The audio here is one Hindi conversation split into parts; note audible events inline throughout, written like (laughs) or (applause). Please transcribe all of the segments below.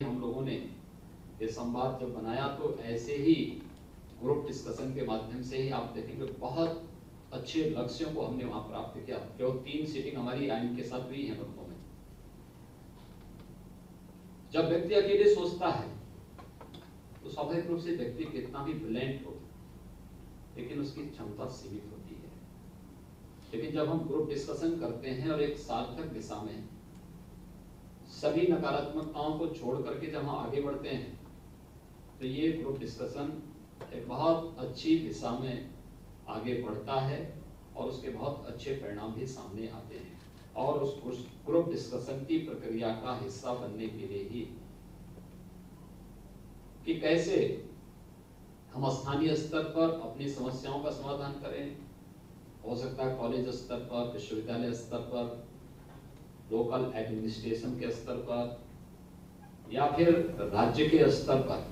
हम लोगों ने ये संवाद जब बनाया तो ऐसे ही ग्रुप डिस्कशन के माध्यम से ही आप देखेंगे, बहुत अच्छे लक्ष्यों को हमने वहाँ प्राप्त किया। जो तीन सीटिंग हमारी आइन के साथ हुई है लखनऊ में। जब व्यक्ति अकेले सोचता है तो स्वाभाविक रूप से व्यक्ति कितना भी ब्रिलियंट हो, लेकिन उसकी क्षमता सीमित होती है। लेकिन जब हम ग्रुप डिस्कशन करते हैं और एक सार्थक दिशा में सभी नकारात्मकताओं को छोड़ करके जब हम आगे बढ़ते हैं तो ये ग्रुप डिस्कशन एक बहुत अच्छी दिशा में आगे बढ़ता है और उसके बहुत अच्छे परिणाम भी सामने आते हैं। और उस ग्रुप डिस्कशन की प्रक्रिया का हिस्सा बनने के लिए ही कि कैसे हम स्थानीय स्तर पर अपनी समस्याओं का समाधान करें। हो सकता है कॉलेज स्तर पर, विश्वविद्यालय स्तर पर लोकल एडमिनिस्ट्रेशन के स्तर पर या फिर राज्य के स्तर पर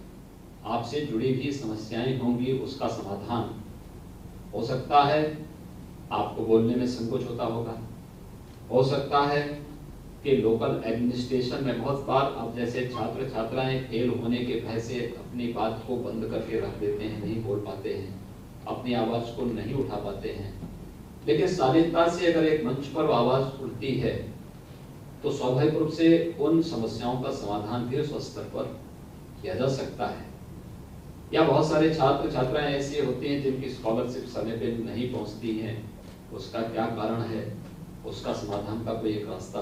आपसे जुड़ी हुई समस्याएँ होंगी, उसका समाधान हो सकता है। आपको बोलने में संकोच होता होगा। हो सकता है कि लोकल एडमिनिस्ट्रेशन में बहुत बार अब जैसे छात्र छात्राएँ फेल होने के भय से अपनी बात को बंद करके रख देते हैं, नहीं बोल पाते हैं, अपनी आवाज़ को नहीं उठा पाते हैं। लेकिन शालीनता से अगर एक मंच पर आवाज़ उठती है तो स्वाभाविक रूप से उन समस्याओं का समाधान भी उस स्तर पर किया जा सकता है। या बहुत सारे छात्र छात्राएँ ऐसे होते हैं जिनकी स्कॉलरशिप समय पर नहीं पहुँचती है। उसका क्या कारण है? उसका समाधान का कोई एक रास्ता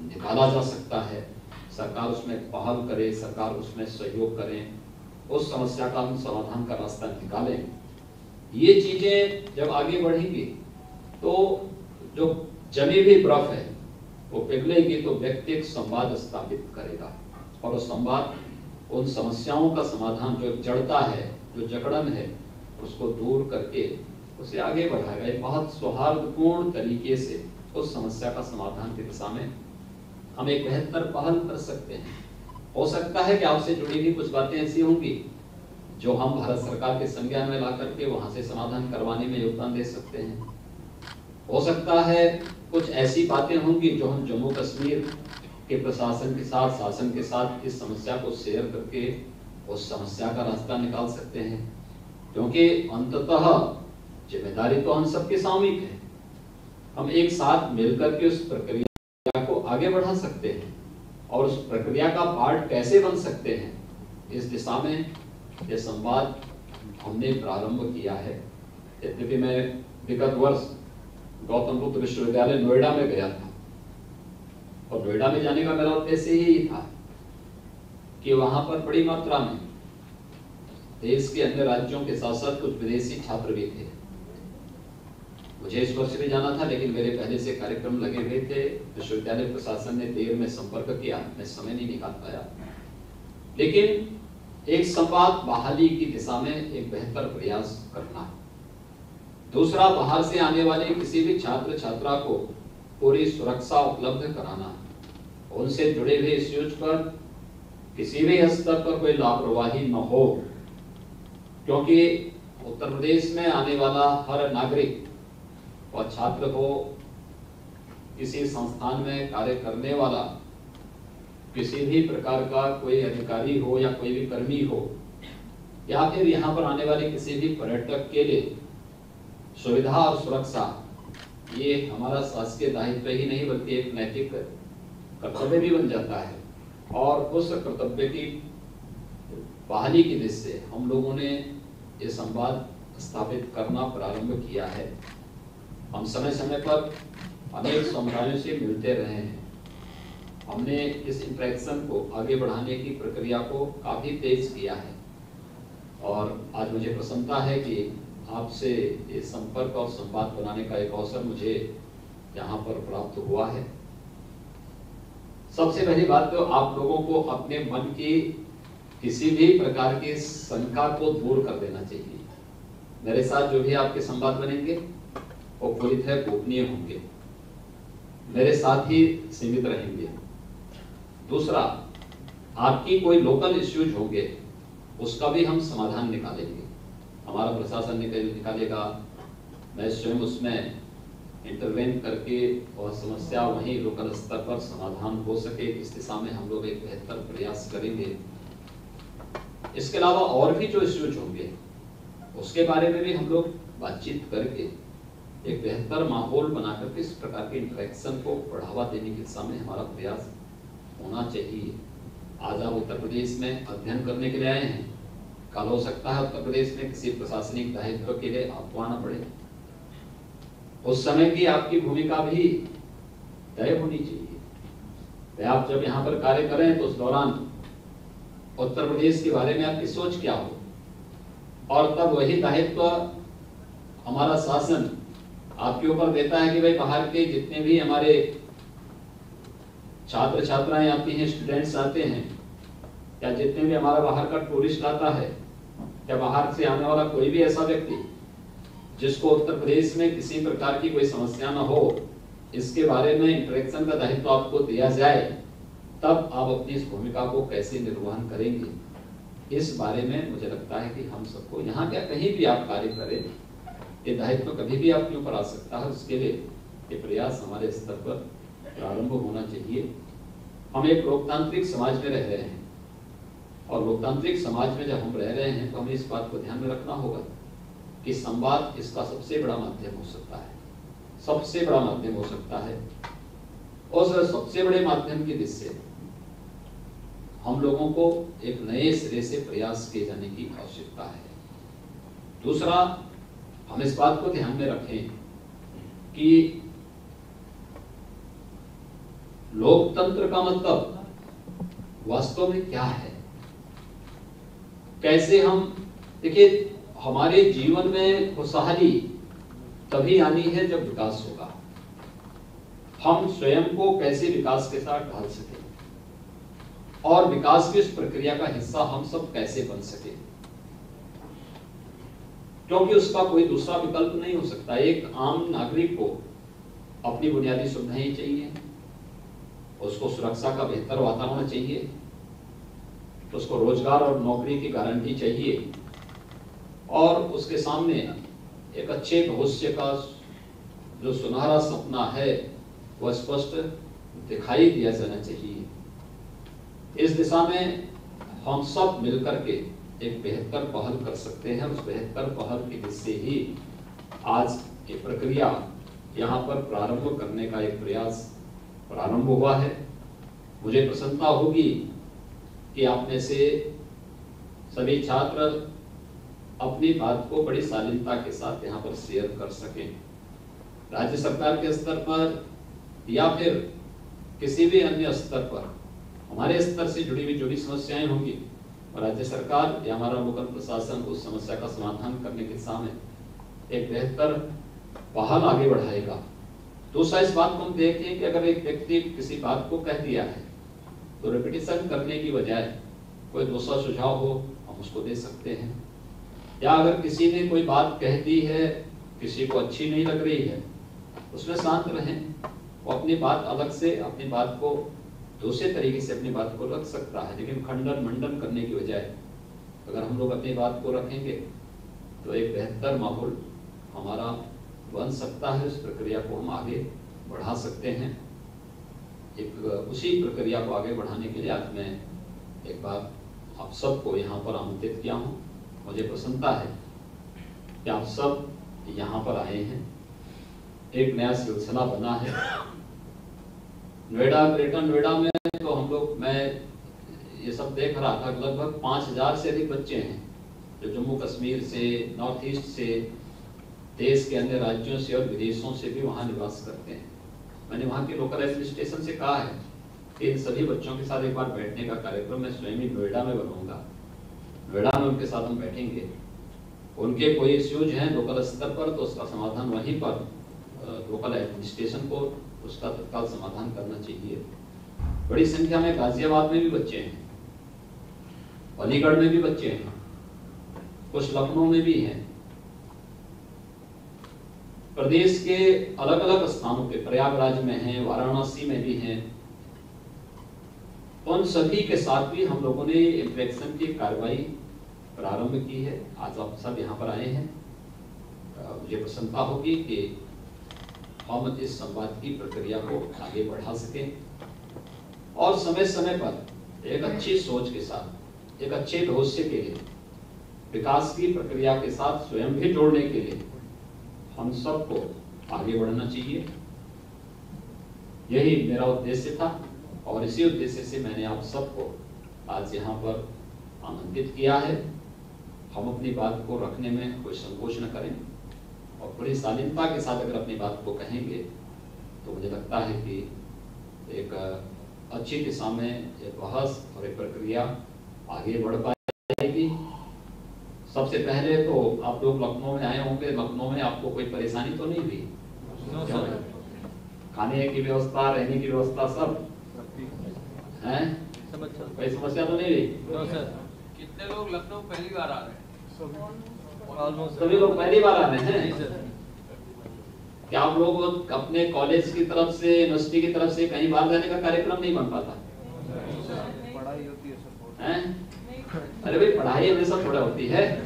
निकाला जा सकता है। सरकार उसमें पहल करे, सरकार उसमें सहयोग करें, उस समस्या का हम समाधान का रास्ता निकालें। ये चीज़ें जब आगे बढ़ेंगी तो जो जमी हुई बर्फ़ है वो पिघलेगी तो व्यक्ति एक संवाद स्थापित करेगा। और उस संवाद, उन समस्याओं का समाधान जो जड़ता है, जो जकड़न है, उसको दूर करके उसे आगे बढ़ाएगा। एक बहुत सौहार्दपूर्ण तरीके से उस समस्या का समाधान की दिशा में हम एक बेहतर पहल कर सकते हैं। हो सकता है कि आपसे जुड़ी हुई कुछ बातें ऐसी होंगी, जो हम भारत सरकार के संज्ञान में ला करके वहाँ से समाधान करवाने में योगदान दे सकते हैं। हो सकता है कुछ ऐसी बातें होंगी जो हम जम्मू कश्मीर के प्रशासन के साथ, शासन के साथ इस समस्या को शेयर करके उस समस्या का रास्ता निकाल सकते हैं। क्योंकि अंततः ज़िम्मेदारी तो हम सबके सामूहिक है। हम एक साथ मिलकर के उस प्रक्रिया को आगे बढ़ा सकते हैं और उस प्रक्रिया का पार्ट कैसे बन सकते हैं, इस दिशा में ये संवाद हमने प्रारंभ किया है। यद्यपि मैं विगत वर्ष गौतम बुद्ध विश्वविद्यालय नोएडा में गया था। और नोएडा में जाने का मेरा उद्देश्य यही था कि वहाँ पर बड़ी मात्रा में देश के अन्य राज्यों के साथ साथ कुछ विदेशी छात्र भी थे। मुझे इस वर्ष भी जाना था, लेकिन मेरे पहले से कार्यक्रम लगे हुए थे। विश्वविद्यालय प्रशासन ने देर में संपर्क किया, मैं समय नहीं निकाल पाया। लेकिन एक संवाद बहाली की दिशा में एक बेहतर प्रयास करना दूसरा, बाहर से आने वाले किसी भी छात्र, छात्रा को पूरी सुरक्षा उपलब्ध कराना। उनसे जुड़े हुए इश्यूज़ पर किसी भी स्तर पर कोई लापरवाही न हो, क्योंकि उत्तर प्रदेश में आने वाला हर नागरिक और छात्र हो किसी संस्थान में कार्य करने वाला किसी भी प्रकार का कोई अधिकारी हो या कोई भी कर्मी हो, या फिर यहाँ पर आने वाले किसी भी पर्यटक के लिए सुविधा और सुरक्षा, ये हमारा शासकीय दायित्व ही नहीं, बल्कि एक नैतिक कर्तव्य भी बन जाता है। और उस कर्तव्य की बहाली की दृष्टि हम लोगों ने ये संवाद स्थापित करना प्रारंभ किया है। हम समय समय पर अनेक समुदायों से मिलते रहे हैं। हमने इस इंट्रैक्शन को आगे बढ़ाने की प्रक्रिया को काफ़ी तेज किया है। और आज मुझे प्रसन्नता है कि आपसे संपर्क और संवाद बनाने का एक अवसर मुझे यहाँ पर प्राप्त हुआ है। सबसे पहली बात तो आप लोगों को अपने मन की किसी भी प्रकार की शंका को दूर कर देना चाहिए। मेरे साथ जो भी आपके संवाद बनेंगे, वो पूरी तरह गोपनीय होंगे। मेरे साथ ही सीमित रहेंगे। दूसरा, आपकी कोई लोकल इश्यूज़ होंगे, उसका भी हम समाधान निकालेंगे। हमारा प्रशासन निकालेगा। मैं स्वयं उसमें इंटरवेन करके और समस्या वहीं लोकल स्तर पर समाधान हो सके, इस दिशा में हम लोग एक बेहतर प्रयास करेंगे। इसके अलावा और भी जो इश्यूज़ होंगे, उसके बारे में भी हम लोग बातचीत करके एक बेहतर माहौल बना करके इस प्रकार के इंटरेक्शन को बढ़ावा देने की दिशा में हमारा प्रयास होना चाहिए। आज आप उत्तर प्रदेश में अध्ययन करने के लिए आए हैं। कल हो सकता है उत्तर प्रदेश में किसी प्रशासनिक दायित्व के लिए आपको आना पड़े। उस समय की आपकी भूमिका भी तय होनी चाहिए। आप जब यहाँ पर कार्य करें तो उस दौरान उत्तर प्रदेश के बारे में आपकी सोच क्या हो? और तब वही दायित्व हमारा शासन आपके ऊपर देता है कि भाई बाहर के जितने भी हमारे छात्र छात्राएँ आती हैं, स्टूडेंट्स आते हैं, या जितने भी हमारा बाहर का टूरिस्ट आता है या बाहर से आने वाला कोई भी ऐसा व्यक्ति जिसको उत्तर प्रदेश में किसी प्रकार की कोई समस्या न हो, इसके बारे में इंटरेक्शन का दायित्व आपको दिया जाए, तब आप अपनी इस भूमिका को कैसे निर्वहन करेंगे? इस बारे में मुझे लगता है कि हम सबको यहाँ क्या कहीं भी आप कार्य करें, ये दायित्व कभी भी आपके ऊपर आ सकता है। उसके लिए ये प्रयास हमारे स्तर पर प्रारंभ होना चाहिए। हम एक लोकतांत्रिक समाज में रह रहे हैं। और लोकतांत्रिक समाज में जब हम रह रहे हैं तो हमें इस बात को ध्यान में रखना होगा कि संवाद इसका सबसे बड़ा माध्यम हो सकता है। सबसे बड़ा माध्यम हो सकता है। और सबसे बड़े माध्यम की दृष्टि हम लोगों को एक नए सिरे से प्रयास किए जाने की आवश्यकता है। दूसरा, हम इस बात को ध्यान में रखें कि लोकतंत्र का मतलब वास्तव में क्या है? कैसे हम, देखिए, हमारे जीवन में खुशहाली तभी आनी है जब विकास होगा। हम स्वयं को कैसे विकास के साथ ढाल सके और विकास की उस प्रक्रिया का हिस्सा हम सब कैसे बन सके। क्योंकि उसका कोई दूसरा विकल्प नहीं हो सकता। एक आम नागरिक को अपनी बुनियादी सुविधाएँ चाहिए, उसको सुरक्षा का बेहतर वातावरण चाहिए उसको रोज़गार और नौकरी की गारंटी चाहिए। और उसके सामने एक अच्छे भविष्य का जो सुनहरा सपना है, वह स्पष्ट दिखाई दिया जाना चाहिए। इस दिशा में हम सब मिलकर के एक बेहतर पहल कर सकते हैं। उस बेहतर पहल के दिशा ही आज ये प्रक्रिया यहाँ पर प्रारंभ करने का एक प्रयास प्रारंभ हुआ है। मुझे प्रसन्नता होगी कि आप में से सभी छात्र अपनी बात को बड़ी शालीनता के साथ यहाँ पर शेयर कर सकें। राज्य सरकार के स्तर पर या फिर किसी भी अन्य स्तर पर, हमारे स्तर से जुड़ी हुई जो भी समस्याएँ होंगी और राज्य सरकार या हमारा लोकल प्रशासन उस समस्या का समाधान करने के सामने एक बेहतर पहल आगे बढ़ाएगा। दूसरा, इस बात को हम देखें कि अगर एक व्यक्ति किसी बात को कह दिया है तो रिपीटिशन करने की बजाय कोई दूसरा सुझाव हो, हम उसको दे सकते हैं। या अगर किसी ने कोई बात कह दी है, किसी को अच्छी नहीं लग रही है, उसमें शांत रहें। वो अपनी बात अलग से, अपनी बात को दूसरे तरीके से अपनी बात को रख सकता है। लेकिन खंडन मंडन करने की बजाय अगर हम लोग अपनी बात को रखेंगे तो एक बेहतर माहौल हमारा बन सकता है। उस प्रक्रिया को हम आगे बढ़ा सकते हैं। एक उसी प्रक्रिया को आगे बढ़ाने के लिए आज मैं एक बार आप सबको यहाँ पर आमंत्रित किया हूँ। मुझे प्रसन्नता है कि आप सब यहाँ पर आए हैं। एक नया सिलसिला बना है। नोएडा, ग्रेटर नोएडा में तो हम लोग, मैं ये सब देख रहा था लगभग पाँच हज़ार से अधिक बच्चे हैं जो जम्मू कश्मीर से, नॉर्थ ईस्ट से, देश के अन्य राज्यों से और विदेशों से भी वहाँ निवास करते हैं। मैंने वहाँ के लोकल एडमिनिस्ट्रेशन से कहा है कि इन सभी बच्चों के साथ एक बार बैठने का कार्यक्रम मैं स्वयं ही नोएडा में बनाऊँगा। नोएडा में उनके साथ हम बैठेंगे। उनके कोई इश्यूज़ हैं लोकल स्तर पर तो उसका समाधान वहीं पर लोकल एडमिनिस्ट्रेशन को उसका तत्काल समाधान करना चाहिए। बड़ी संख्या में गाजियाबाद में भी बच्चे हैं। अलीगढ़ में भी बच्चे हैं। कुछ लखनऊ में भी हैं। प्रदेश के अलग अलग स्थानों पे प्रयागराज में हैं वाराणसी में भी हैं उन सभी के साथ भी हम लोगों ने इंफेक्शन की कार्रवाई प्रारंभ की है। आज आप सब यहाँ पर आए हैं। मुझे प्रसन्नता होगी कि हम इस संवाद की प्रक्रिया को आगे बढ़ा सकें। और समय समय पर एक अच्छी सोच के साथ एक अच्छे भविष्य के लिए विकास की प्रक्रिया के साथ स्वयं भी जोड़ने के लिए हम सबको आगे बढ़ना चाहिए। यही मेरा उद्देश्य था और इसी उद्देश्य से मैंने आप सबको आज यहाँ पर आमंत्रित किया है। हम अपनी बात को रखने में कोई संकोच न करें और पूरी शालीनता के साथ अगर अपनी बात को कहेंगे तो मुझे लगता है कि एक अच्छी दिशा में एक बहस और एक प्रक्रिया आगे बढ़ पाएगी। सबसे पहले तो आप लोग लखनऊ में आए होंगे। लखनऊ में आपको कोई परेशानी तो नहीं हुई. खाने की व्यवस्था रहने की व्यवस्था सब? है? कोई समस्या तो नहीं हुई? कितने लोग लखनऊ पहली बार आ रहे हैं? सभी लोग पहली बार आ रहे हैं? क्या आप लोग अपने कॉलेज की तरफ़ से यूनिवर्सिटी की तरफ़ से कहीं बाहर जाने का कार्यक्रम नहीं बन पाता? पढ़ाई होती है सर हैं? अरे भाई पढ़ाई हमेशा थोड़ा होती है। आप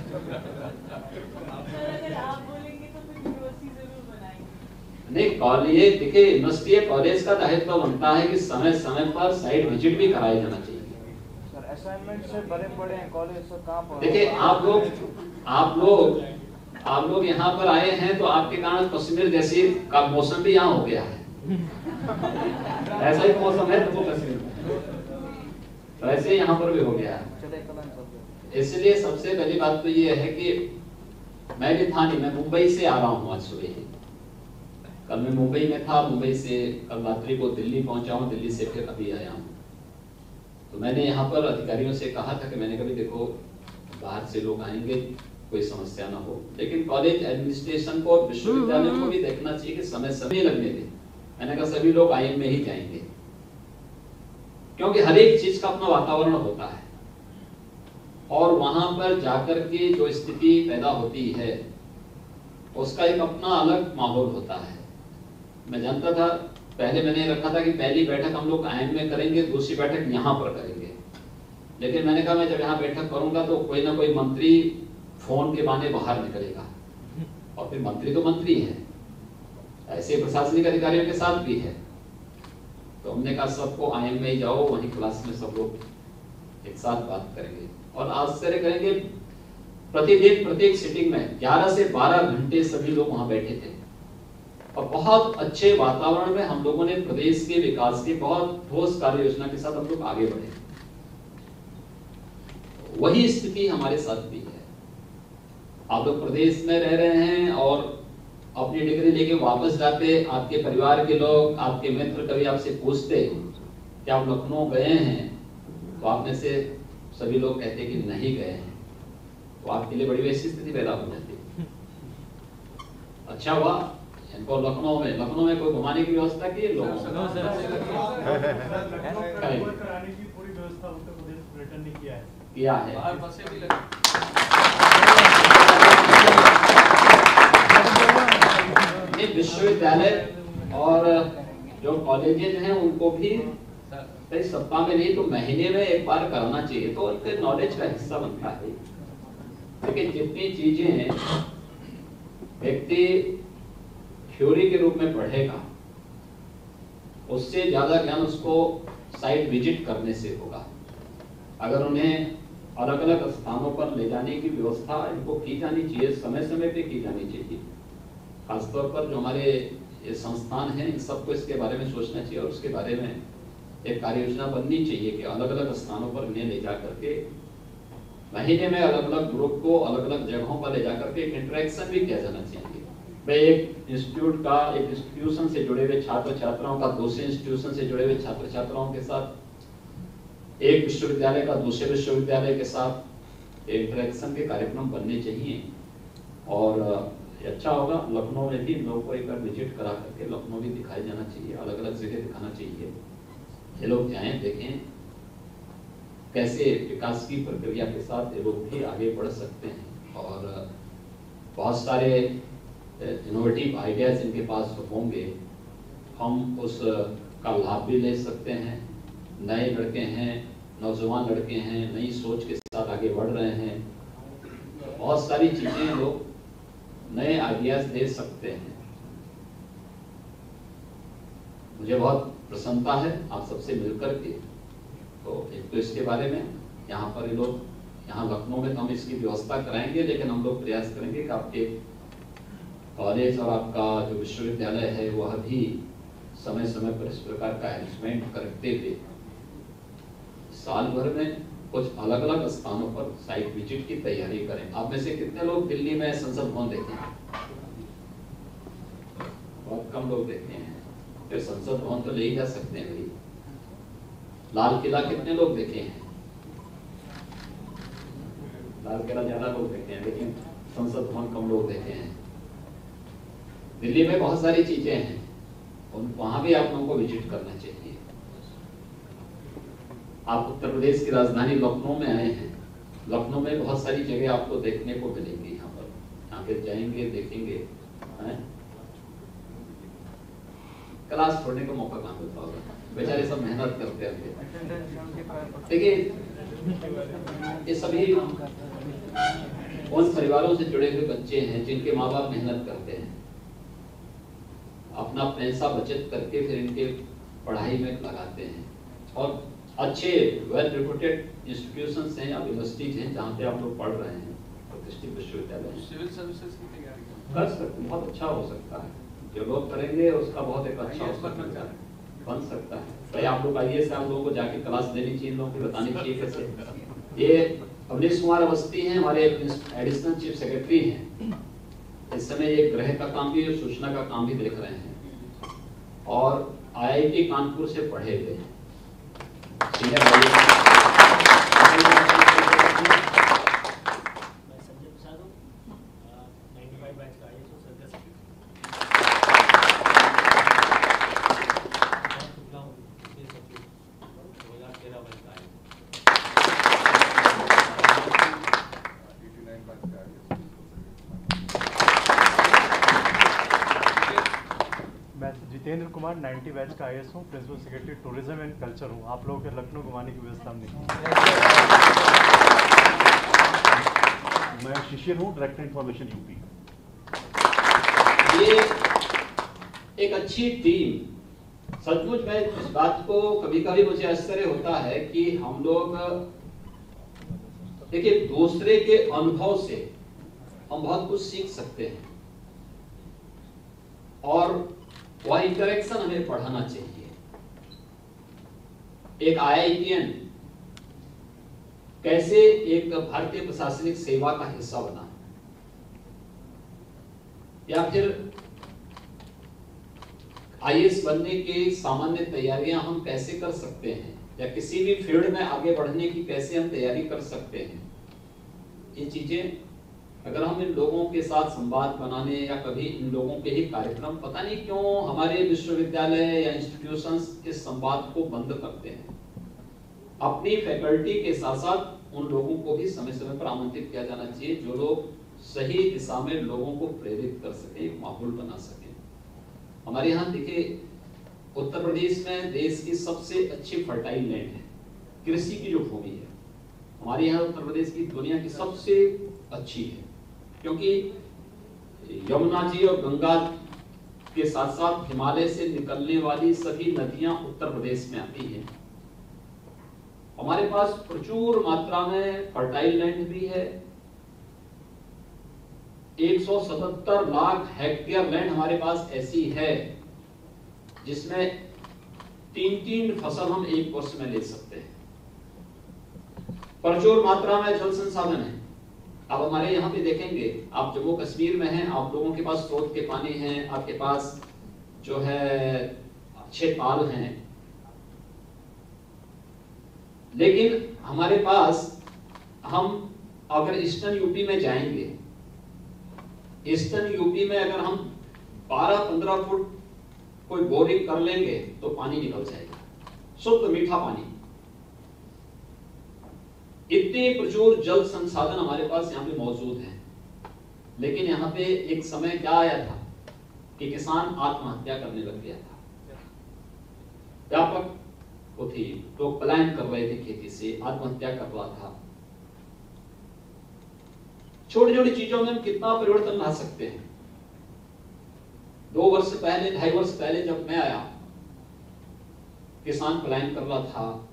बोलेंगे तो फिर यूनिवर्सिटी ज़रूर बनाएँगे। नहीं कॉलेज देखिए यूनिवर्सिटी कॉलेज का दायित्व तो बनता है कि समय समय पर साइट विज़िट भी कराया जाना चाहिए। सर असाइनमेंट से भरे पड़े हैं कॉलेज सर कहाँ देखिए आप लोग आप लोग आप लोग यहाँ पर आए हैं तो आपके कारण कश्मीर जैसी का मौसम भी यहाँ हो गया है। (laughs) ऐसा ही मौसम है तो कश्मीर ही यहाँ पर भी हो गया इसलिए सबसे पहली बात तो ये है कि मैं भी था नहीं मैं मुंबई से आ रहा हूँ आज सुबह ही। कल मैं मुंबई में था मुंबई से कल रात्रि को दिल्ली पहुँचा हूँ दिल्ली से फिर अभी आया हूँ। तो मैंने यहाँ पर अधिकारियों से कहा था कि मैंने कभी देखो बाहर से लोग आएँगे कोई समस्या ना हो। लेकिन कॉलेज एडमिनिस्ट्रेशन को और विश्वविद्यालय को भी देखना चाहिए कि समय समय लगने दे। मैंने कहा सभी लोग आई में ही जाएँगे। क्योंकि हर एक चीज़ का अपना वातावरण होता है। और वहाँ पर जाकर के जो स्थिति पैदा होती है, उसका एक अपना अलग माहौल होता है। मैं जानता था, पहले मैंने रखा था कि पहली बैठक हम लोग आयन में करेंगे, दूसरी बैठक यहाँ पर करेंगे। लेकिन मैंने कहा, मैं जब यहाँ बैठक करूँगा तो कोई ना कोई मंत्री फ़ोन के बहाने बाहर निकलेगा। और फिर मंत्री तो मंत्री है। ऐसे प्रशासनिक अधिकारियों के साथ भी है। तो हमने कहा, सबको आयन में ही जाओ, वहीं क्लास में सब लोग एक साथ बात करेंगे। और आश्चर्य करेंगे, प्रतिदिन, प्रत्येक सिटिंग में 11 से 12 घंटे सभी लोग वहाँ बैठे थे। और बहुत अच्छे वातावरण में हम लोगों ने प्रदेश के विकास की बहुत ठोस कार्य योजना के साथ हम लोग आगे बढ़े। वही स्थिति हमारे साथ भी है। आप लोग प्रदेश में रह रहे हैं और अपनी डिग्री लेके वापस जाते आपके परिवार के लोग आपके मित्र कभी आपसे पूछते कि आप लखनऊ गए हैं तो आप में से सभी लोग कहते कि नहीं गए हैं तो आपके लिए बड़ी वैसी स्थिति पैदा हो जाती अच्छा हुआ इनको लखनऊ में लखनऊ में कोई घुमाने की व्यवस्था की है लोगों ने? नो ये विश्वविद्यालय और जो कॉलेजेज हैं, उनको भी कई सप्ताह में नहीं तो महीने में एक बार कराना चाहिए। तो उनके नॉलेज का हिस्सा बनता है। लेकिन जितनी चीज़ें हैं, व्यक्ति थ्योरी के रूप में पढ़ेगा, उससे ज़्यादा ज्ञान उसको साइट विज़िट करने से होगा। अगर उन्हें अलग अलग स्थानों पर ले जाने की व्यवस्था इनको की जानी चाहिए समय समय पे की जानी चाहिए। खासतौर पर जो हमारे ये संस्थान हैं, इन सबको इसके बारे में सोचना चाहिए और उसके बारे में एक कार्य योजना बननी चाहिए कि अलग अलग स्थानों पर इन्हें ले जा करके महीने में अलग अलग ग्रुप को अलग अलग जगहों पर ले जा करके एक इंटरेक्शन भी किया जाना चाहिए। मैं एक इंस्टीट्यूट का एक इंस्टीट्यूशन से जुड़े हुए छात्र छात्राओं का, दूसरे इंस्टीट्यूशन से जुड़े हुए छात्र छात्राओं के साथ, एक विश्वविद्यालय का, दूसरे विश्वविद्यालय के साथ इंटरेक्शन के कार्यक्रम बनने चाहिए। और ये अच्छा होगा। लखनऊ में भी लोगों को एक बार विज़िट करा करके लखनऊ भी दिखाया जाना चाहिए अलग अलग जगह दिखाना चाहिए। ये लोग जाएँ, देखें कैसे विकास की प्रक्रिया के साथ ये लोग भी आगे बढ़ सकते हैं। और बहुत सारे इनोवेटिव आइडियाज़ इनके पास होंगे। हम उस, का लाभ भी ले सकते हैं। नए लड़के हैं, नौजवान लड़के हैं, नई सोच के साथ आगे बढ़ रहे हैं। बहुत सारी चीज़ें लोग नए आइडियाज़ दे सकते हैं। मुझे बहुत प्रसन्नता है आप सबसे मिलकर के। तो एक तो इसके बारे में, यहाँ पर लोग, यहाँ लखनऊ में तो हम इसकी व्यवस्था कराएँगे, लेकिन हम लोग प्रयास करेंगे कि आपके कॉलेज और आपका जो विश्वविद्यालय है, वह भी समय समय पर इस प्रकार का अरेंजमेंट करते हुए साल भर में कुछ अलग अलग स्थानों पर साइट विज़िट की तैयारी करें। आप में से कितने लोग दिल्ली में संसद भवन देखे हैं? बहुत कम लोग देखे हैं। फिर संसद भवन तो ले ही जा सकते हैं भाई। लाल किला कितने लोग देखे हैं? लाल किला ज़्यादा लोग देखे हैं, लेकिन संसद भवन कम लोग देखे हैं। दिल्ली में बहुत सारी चीज़ें हैं। उन, वहाँ भी आप लोगों को विज़िट करना चाहिए। आप उत्तर प्रदेश की राजधानी लखनऊ में आए हैं। लखनऊ में बहुत सारी जगह आपको देखने को मिलेंगी यहाँ पर। यहाँ पे जाएँगे, देखेंगे, हैं? क्लास छोड़ने का मौका कहाँ मिलता होगा? बेचारे सब मेहनत करते फाइव देखिए, ये सभी उन परिवारों से जुड़े हुए बच्चे हैं जिनके माँ बाप मेहनत करते हैं। अपना पैसा बचत करके फिर इनके पढ़ाई में लगाते हैं। और अच्छे वेल रिपोर्टेड इंस्टीट्यूशंस हैं या यूनिवर्सिटीज हैं जहाँ पे आप लोग पढ़ रहे हैं प्रतिष्ठित विश्वविद्यालय सिविल सर्विसेज़ की तैयारी कर सकते बहुत अच्छा हो सकता है। जो लोग करेंगे उसका बहुत एक अच्छा अवसर बन सकता है। भाई आप लोग आइए आप लोगों को जाके क्लास देनी चाहिए लोगों को बतानी चाहिए कैसे। ये अवनीश कुमार अवस्थी हैं हमारे एडिशनल चीफ सेक्रेटरी हैं। इस समय ये गृह का काम भी और सूचना का काम भी देख रहे हैं। और आईआईटी कानपुर से पढ़े हुए हैं। So you have 90 बैच का आई हूँ, principal secretary, tourism and culture हूँ। आप लोगों के लखनऊ घुमाने की व्यवस्था हमने की। मैं शिशिर हूँ डायरेक्टर इंफॉर्मेशन यूपी ये एक अच्छी टीम सचमुच में इस बात को कभी कभी मुझे आश्चर्य होता है कि हम लोग, देखिए, दूसरे के अनुभव से हम बहुत कुछ सीख सकते हैं। और वह इंटरेक्शन हमें पढ़ाना चाहिए। एक आईआईटीएन कैसे एक भारतीय प्रशासनिक सेवा का हिस्सा बना? या फिर आईएएस बनने की सामान्य तैयारियाँ हम कैसे कर सकते हैं? या किसी भी फ़ील्ड में आगे बढ़ने की कैसे हम तैयारी कर सकते हैं? ये चीज़ें अगर हम इन लोगों के साथ संवाद बनाने या कभी इन लोगों के ही कार्यक्रम, पता नहीं क्यों हमारे विश्वविद्यालय या इंस्टीट्यूशंस इस संवाद को बंद करते हैं। अपनी फैकल्टी के साथ साथ उन लोगों को भी समय समय पर आमंत्रित किया जाना चाहिए जो लोग सही दिशा में लोगों को प्रेरित कर सके, माहौल बना सके। हमारे यहाँ देखिए, उत्तर प्रदेश में देश की सबसे अच्छी फर्टाइल लैंड है, कृषि की जो भूमि है। हमारे यहाँ उत्तर प्रदेश की दुनिया की सबसे अच्छी है। क्योंकि यमुना जी और गंगा के साथ साथ हिमालय से निकलने वाली सभी नदियाँ उत्तर प्रदेश में आती हैं। हमारे पास प्रचुर मात्रा में फर्टाइल लैंड भी है। 177 लाख हेक्टेयर लैंड हमारे पास ऐसी है, जिसमें तीन तीन फ़सल हम एक वर्ष में ले सकते हैं। प्रचुर मात्रा में जल संसाधन है। अब हमारे यहाँ पे देखेंगे, आप जम्मू कश्मीर में हैं, आप लोगों के पास स्रोत के पानी हैं, आपके पास जो है अच्छे पाल हैं। लेकिन हमारे पास हम अगर ईस्टर्न यूपी में जाएँगे, ईस्टर्न यूपी में अगर हम 12-15 फुट कोई बोरिंग कर लेंगे तो पानी निकल जाएगा। शुद्ध मीठा पानी। इतने प्रचुर जल संसाधन हमारे पास यहाँ पे मौजूद हैं। लेकिन यहाँ पे एक समय क्या आया था कि किसान आत्महत्या करने लग गया था। व्यापक वो थी, लोग पलायन कर रहे थे खेती से, आत्महत्या कर रहा था। छोटी छोटी चीज़ों में हम कितना परिवर्तन ला सकते हैं? दो वर्ष पहले, ढाई वर्ष पहले जब मैं आया, किसान पलायन कर रहा था,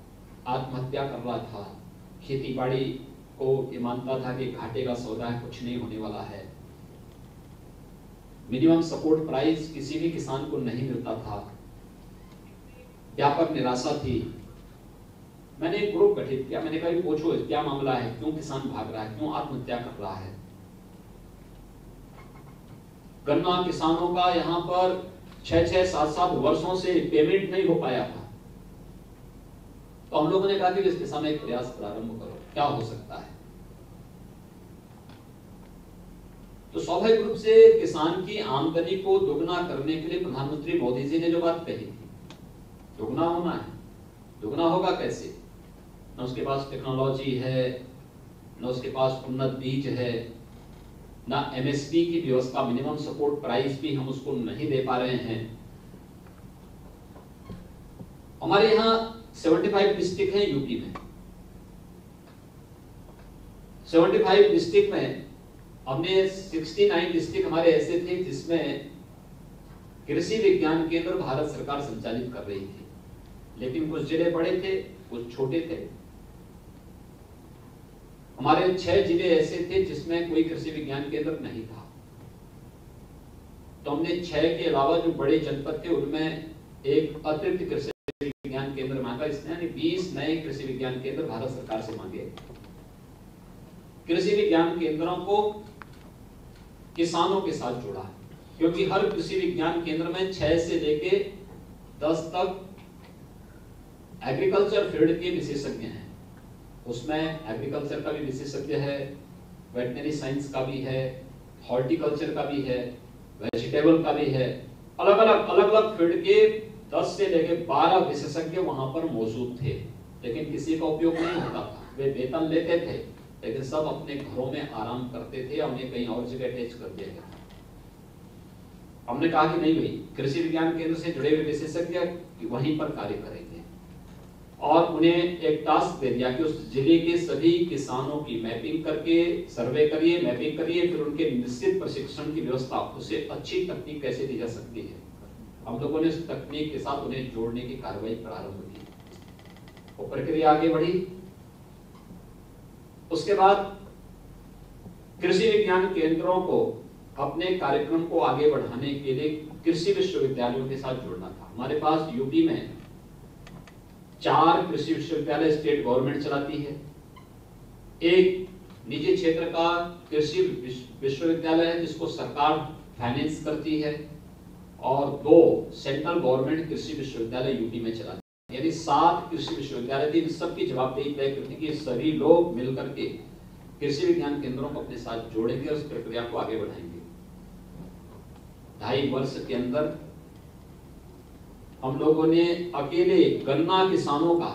आत्महत्या कर रहा था खेती बाड़ी को ये मानता था कि घाटे का सौदा है, कुछ नहीं होने वाला है। मिनिमम सपोर्ट प्राइस किसी भी किसान को नहीं मिलता था। व्यापक निराशा थी। मैंने एक ग्रुप गठित किया। मैंने कहा पूछो क्या मामला है? क्यों किसान भाग रहा है? क्यों आत्महत्या कर रहा है? गन्ना किसानों का यहाँ पर छह छह सात सात वर्षों से पेमेंट नहीं हो पाया था। तो हम लोगों ने कहा कि इस दिशा में एक प्रयास प्रारंभ करो, क्या हो सकता है? तो स्वाभाविक रूप से किसान की आमदनी को दुगना करने के लिए प्रधानमंत्री मोदी जी ने जो बात कही थी, दुगना होना है। दुगना होगा कैसे? न उसके पास टेक्नोलॉजी है, न उसके पास उन्नत बीज है, ना एमएसपी की व्यवस्था मिनिमम सपोर्ट प्राइस भी हम उसको नहीं दे पा रहे हैं। हमारे यहाँ 75 डिस्ट्रिक्ट हैं यूपी में। 75 डिस्ट्रिक्ट में हमने 69 डिस्ट्रिक्ट हमारे ऐसे थे जिसमें कृषि विज्ञान केंद्र भारत सरकार संचालित कर रही थी। लेकिन कुछ ज़िले बड़े थे, कुछ छोटे थे। हमारे छह ज़िले ऐसे थे जिसमें कोई कृषि विज्ञान केंद्र नहीं था। तो हमने छह के अलावा जो बड़े जनपद थे, उनमें एक अतिरिक्त कृषि विज्ञान केंद्र मांगा इसने, यानी बीस नए कृषि विज्ञान केंद्र भारत सरकार से मांगे। कृषि विज्ञान केंद्रों को किसानों के साथ जोड़ा क्योंकि हर कृषि विज्ञान केंद्र में छह से लेके दस तक एग्रीकल्चर फ़ील्ड के विशेषज्ञ हैं। उसमें एग्रीकल्चर का भी विशेषज्ञ है वेटनरी साइंस का भी है हॉर्टिकल्चर का भी है वेजिटेबल का भी है अलग अलग अलग अलग फ़ील्ड के 10 से लेके 12 विशेषज्ञ वहाँ पर मौजूद थे, लेकिन किसी का उपयोग नहीं होता था। वे वेतन लेते थे, लेकिन सब अपने घरों में आराम करते थे उन्हें कहीं और जगह अटैच कर दिया गया हमने कहा कि नहीं भाई, कृषि विज्ञान केंद्र से जुड़े हुए विशेषज्ञ वहीं पर कार्य करेंगे। और उन्हें एक टास्क दे दिया कि उस ज़िले के सभी किसानों की मैपिंग करके सर्वे करिए मैपिंग करिए, फिर उनके निश्चित प्रशिक्षण की व्यवस्था, उसे अच्छी तकनीक कैसे दी जा सकती है। हम लोगों ने उस तकनीक के साथ उन्हें जोड़ने की कार्रवाई प्रारंभ की। वो प्रक्रिया आगे बढ़ी। उसके बाद कृषि विज्ञान केंद्रों को अपने कार्यक्रम को आगे बढ़ाने के लिए कृषि विश्वविद्यालयों के साथ जोड़ना था। हमारे पास यूपी में चार कृषि विश्वविद्यालय स्टेट गवर्नमेंट चलाती है। एक निजी क्षेत्र का कृषि विश्वविद्यालय है जिसको सरकार फाइनेंस करती है। और दो सेंट्रल गवर्नमेंट कृषि विश्वविद्यालय यूपी में चला यानी सात कृषि विश्वविद्यालय थी, इन सबकी जवाबदेही तय करती कि सभी लोग मिलकर के कृषि विज्ञान केंद्रों को अपने साथ जोड़ेंगे और उस प्रक्रिया को आगे बढ़ाएँगे। ढाई वर्ष के अंदर हम लोगों ने अकेले गन्ना किसानों का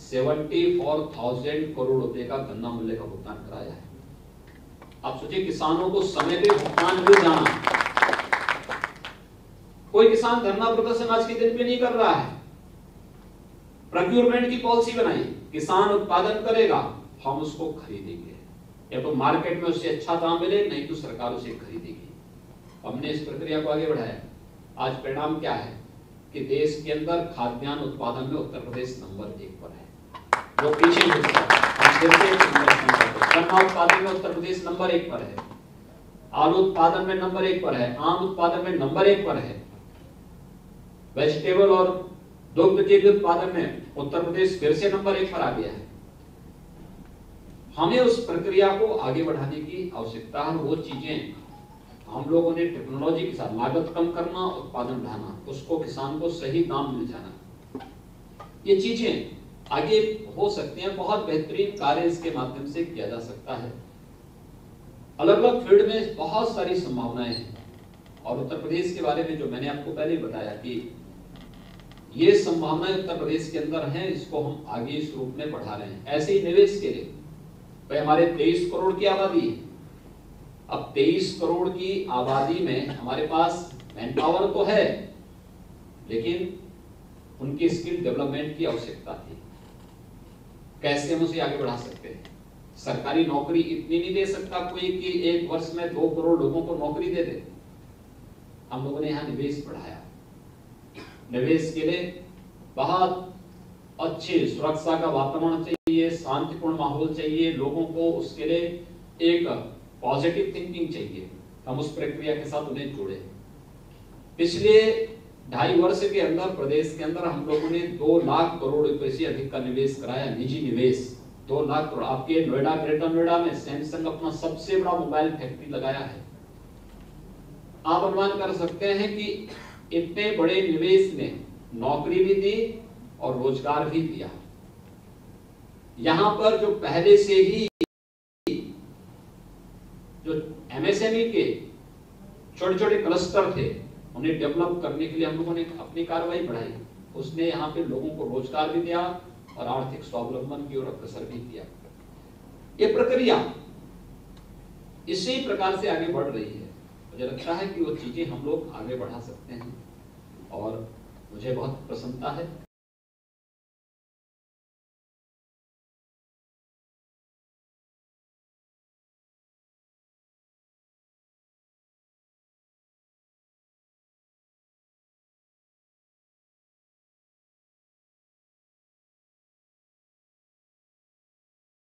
सेवेंटी फोर थाउज़ेंड करोड़ रुपए का गन्ना मूल्य का भुगतान कराया है। आप सोचिए, किसानों को समय पे भुगतान मिल जाना। कोई किसान धरना प्रदर्शन आज के दिन पे नहीं कर रहा है। प्रोक्यूरमेंट की पॉलिसी बनाई। किसान उत्पादन करेगा, हम उसको खरीदेंगे। या तो मार्केट में उससे अच्छा दाम मिले, नहीं तो सरकार उसे खरीदेगी। हमने इस प्रक्रिया को आगे बढ़ाया। आज परिणाम क्या है? कि देश के अंदर खाद्यान्न उत्पादन में उत्तर प्रदेश नंबर एक पर है। जो पीछे उत्पादन में उत्तर प्रदेश नंबर एक पर है। आलू उत्पादन में नंबर एक पर है। आम उत्पादन में नंबर एक पर है। वेजिटेबल और दुग्ध के उत्पादन में उत्तर प्रदेश फिर से नंबर एक पर आ गया है। हमें उस प्रक्रिया को आगे बढ़ाने की आवश्यकता है। वो चीज़ें हम लोगों ने टेक्नोलॉजी के साथ लागत कम करना, उत्पादन बढ़ाना, उसको किसान को सही दाम मिल जाना। ये चीज़ें आगे हो सकती हैं, बहुत बेहतरीन कार्य इसके माध्यम से किया जा सकता है। अलग अलग फ़ील्ड में बहुत सारी संभावनाएँ हैं और उत्तर प्रदेश के बारे में जो मैंने आपको पहले बताया कि ये संभावनाएँ उत्तर प्रदेश के अंदर हैं, इसको हम आगे इस रूप में बढ़ा रहे हैं। ऐसे ही निवेश के लिए। भाई, हमारे तेईस करोड़ की आबादी है। अब 23 करोड़ की आबादी में हमारे पास मैन पावर तो है, लेकिन उनकी स्किल डेवलपमेंट की आवश्यकता थी। कैसे हम उसे आगे बढ़ा सकते हैं? सरकारी नौकरी इतनी नहीं दे सकता कोई कि एक वर्ष में दो करोड़ लोगों को नौकरी दे दे। हम लोगों ने यहाँ निवेश बढ़ाया। निवेश के लिए बहुत अच्छे सुरक्षा का वातावरण चाहिए, शांतिपूर्ण माहौल चाहिए, लोगों को उसके लिए एक पॉजिटिव थिंकिंग चाहिए। हम उस प्रक्रिया के साथ उन्हें जोड़े। पिछले ढाई वर्ष के अंदर, प्रदेश के अंदर हम लोगों ने दो लाख करोड़ रुपए से अधिक का निवेश कराया, निजी निवेश। दो लाख करोड़। आपके नोएडा, ग्रेटर नोएडा में सैमसंग अपना सबसे बड़ा मोबाइल फैक्ट्री लगाया है। आप अनुमान कर सकते हैं कि इतने बड़े निवेश ने नौकरी भी दी और रोज़गार भी दिया। यहाँ पर जो पहले से ही जो एमएसएमई के छोटे छोटे क्लस्टर थे, उन्हें डेवलप करने के लिए हम लोगों ने अपनी कार्रवाई बढ़ाई। उसने यहाँ पे लोगों को रोज़गार भी दिया और आर्थिक स्वावलंबन की ओर अग्रसर भी किया। ये प्रक्रिया इसी प्रकार से आगे बढ़ रही है। मुझे लगता है कि वो चीज़ें हम लोग आगे बढ़ा सकते हैं। और मुझे बहुत प्रसन्नता है